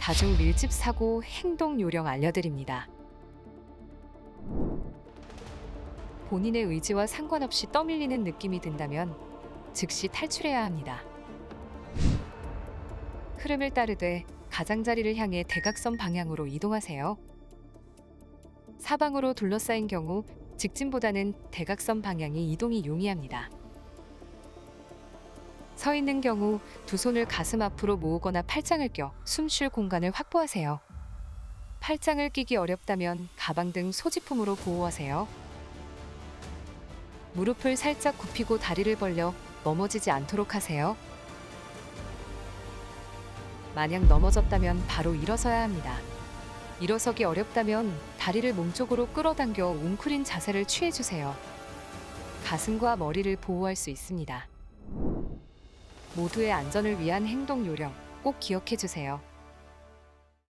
다중 밀집 사고 행동 요령 알려드립니다. 본인의 의지와 상관없이 떠밀리는 느낌이 든다면 즉시 탈출해야 합니다. 흐름을 따르되 가장자리를 향해 대각선 방향으로 이동하세요. 사방으로 둘러싸인 경우 직진보다는 대각선 방향이 이동이 용이합니다. 서 있는 경우 두 손을 가슴 앞으로 모으거나 팔짱을 껴 숨 쉴 공간을 확보하세요. 팔짱을 끼기 어렵다면 가방 등 소지품으로 보호하세요. 무릎을 살짝 굽히고 다리를 벌려 넘어지지 않도록 하세요. 만약 넘어졌다면 바로 일어서야 합니다. 일어서기 어렵다면 다리를 몸쪽으로 끌어당겨 웅크린 자세를 취해주세요. 가슴과 머리를 보호할 수 있습니다. 모두의 안전을 위한 행동 요령 꼭 기억해 주세요.